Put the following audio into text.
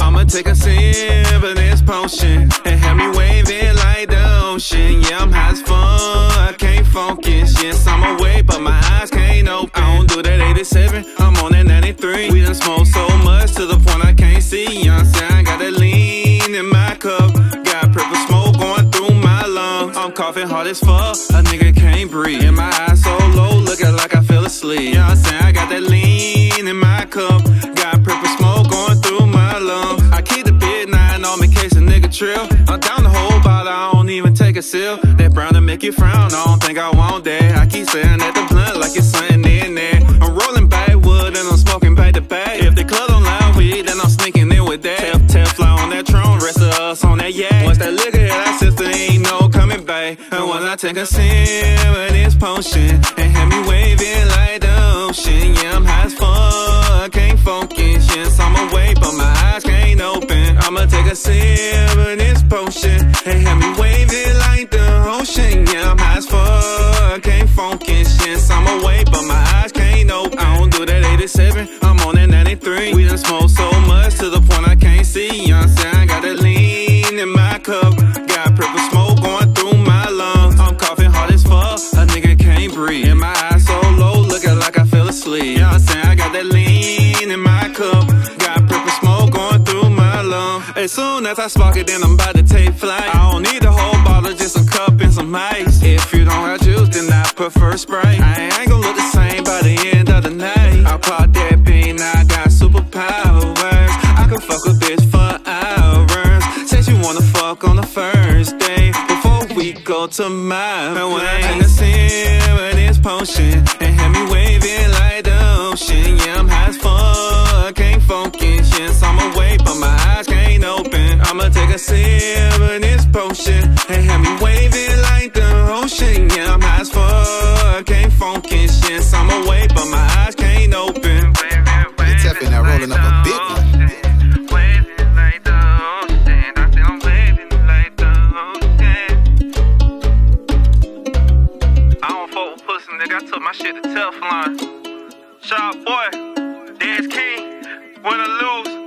I'ma take a sip of this potion and have me waving like the ocean. Yeah, I'm high as fuck, I can't focus. Yes, I'm awake, but my eyes can't open. I don't do that 87, I'm on that 93. We done smoked so much to the point I can't see. You know? I got that lean in my cup, got purple smoke going through my lungs. I'm coughing hard as fuck, a nigga can't breathe. And my eyes so low, looking like I fell asleep. You know? I got that lean in my cup, got on me in case a nigga trill. I'm down the whole bottle, I don't even take a sip. That brown to make you frown, I don't think I want that. I keep saying that the blunt like it's something in there. I'm rolling backwood and I'm smoking back to back. If the club don't allow weed, then I'm sneaking in with that. Tef, Teflon on that throne, rest of us on that yak. Once that liquor hit our sister, ain't no coming back. And when I take a sip of this potion and have me waving like the ocean, yeah, I'm high as fuck, can't focus. A this potion and have me waving like the ocean. Yeah, I'm high as fuck, can't focus. Yes, I'm awake, but my eyes can't open. I don't do that 87, I'm on that 93. We done smoked so much to the point I can't see. You know what I'm saying? I got that lean in my cup, got purple smoke going through my lungs. I'm coughing hard as fuck, a nigga can't breathe. And my eyes so low, looking like I fell asleep. As soon as I spark it, then I'm about to take flight. I don't need the whole bottle, just a cup and some ice. If you don't got juice, then I prefer Sprite. I ain't gonna look the same by the end of the night. I pop that bean, I got superpowers. I can fuck a bitch for hours. Said you wanna fuck on the first day before we go to my place. When I take a sip of this potion and have me waving like the ocean, yeah, I'm high as fuck, I'ma take a sip of this potion and have me waving like the ocean. Yeah, I'm high as fuck, can't focus. Yes, I'm awake, but my eyes can't open. They tapping that rolling up a big one. Waving like the ocean. I said I'm waving like the ocean. I don't fuck with pussy, nigga. Took my shit to Teflon. Shock Boy, Dez King, win or lose.